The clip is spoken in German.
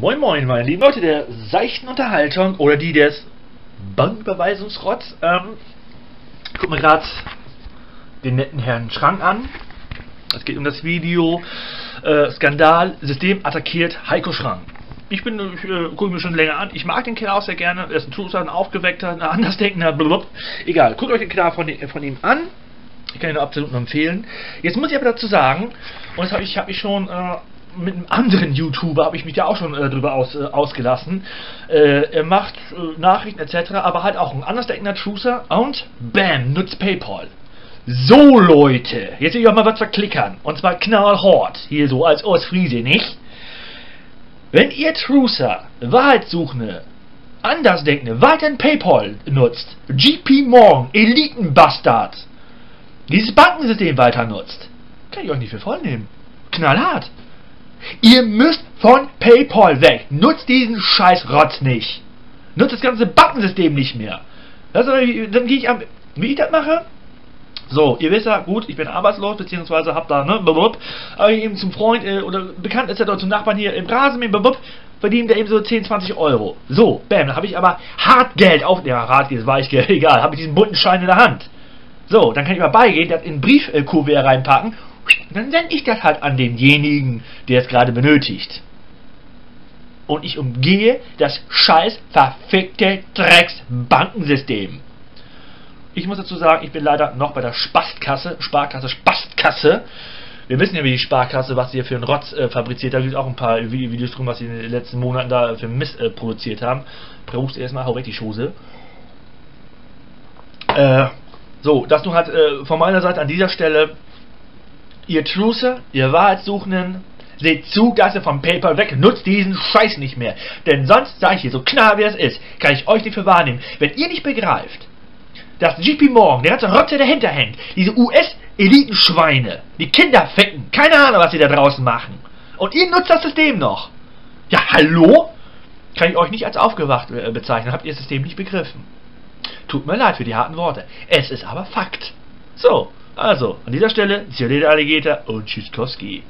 Moin Moin, meine lieben Leute der seichten Unterhaltung oder die des Banküberweisungsrotz. Ähm, guck mir gerade den netten Herrn Schrank an. Es geht um das Video äh, Skandal, System attackiert Heiko Schrank. Ich bin, ich äh, gucke mir schon länger an. Ich mag den Kerl auch sehr gerne. Er ist ein Truther, ein aufgeweckter, ein andersdenkender, blablabla. Egal, guckt euch den Kerl von, von ihm an. Ich kann ihn absolut nur empfehlen. Jetzt muss ich aber dazu sagen, und das habe ich, hab ich schon äh, mit einem anderen YouTuber, habe ich mich ja auch schon äh, drüber aus, äh, ausgelassen. Äh, er macht äh, Nachrichten etc., aber halt auch ein andersdenkender Truther und BAM, nutzt PayPal. So Leute, jetzt will ich auch mal was verklickern. Und zwar knallhart, hier so als Ostfriese, nicht? Wenn ihr Truther, Wahrheitssuchende, Andersdenkende weiterhin PayPal nutzt, GP Morgan, Elitenbastard, dieses Bankensystem weiter nutzt, kann ich euch nicht für voll nehmen. Knallhart. Ihr müsst von PayPal weg. Nutzt diesen scheiß Rotz nicht. Nutzt das ganze Bankensystem nicht mehr. Das, dann gehe ich am... Wie ich das mache? So, ihr wisst ja, gut, ich bin arbeitslos, beziehungsweise hab da, ne, blub, aber eben zum Freund äh, oder bekannt ist er dort zum Nachbarn hier im Rasenmähen, blub, verdient er eben so 10, 20 Euro. So, bam, dann habe ich aber Hartgeld auf, ja, Hartgeld, Weichgeld, egal, habe ich diesen bunten Schein in der Hand. So, dann kann ich mal beigehen, das in Briefkuvert reinpacken, dann sende ich das halt an denjenigen, der es gerade benötigt. Und ich umgehe das scheiß verfickte Drecksbankensystem. Ich muss dazu sagen, ich bin leider noch bei der Spastkasse, Sparkasse, Spastkasse. Wir wissen ja, wie die Sparkasse, was sie hier für einen Rotz äh, fabriziert. Da gibt es auch ein paar Videos drum, was sie in den letzten Monaten da für Mist äh, produziert haben. Prost erstmal, hau weg die Schose. Äh, so, das nun halt äh, von meiner Seite an dieser Stelle. Ihr Truther, ihr Wahrheitssuchenden, seht zu, dass ihr vom Paper weg nutzt diesen Scheiß nicht mehr. Denn sonst, sage ich hier so klar wie es ist, kann ich euch nicht für wahrnehmen. Wenn ihr nicht begreift, dass JP Morgan, der ganze Rotze dahinter hängt, diese US-Elitenschweine, die Kinder ficken, keine Ahnung, was sie da draußen machen. Und ihr nutzt das System noch. Ja, hallo? Kann ich euch nicht als aufgewacht äh, bezeichnen, habt ihr das System nicht begriffen. Tut mir leid für die harten Worte. Es ist aber Fakt. So, also, an dieser Stelle, Zio Alligator und Tschüsskowski.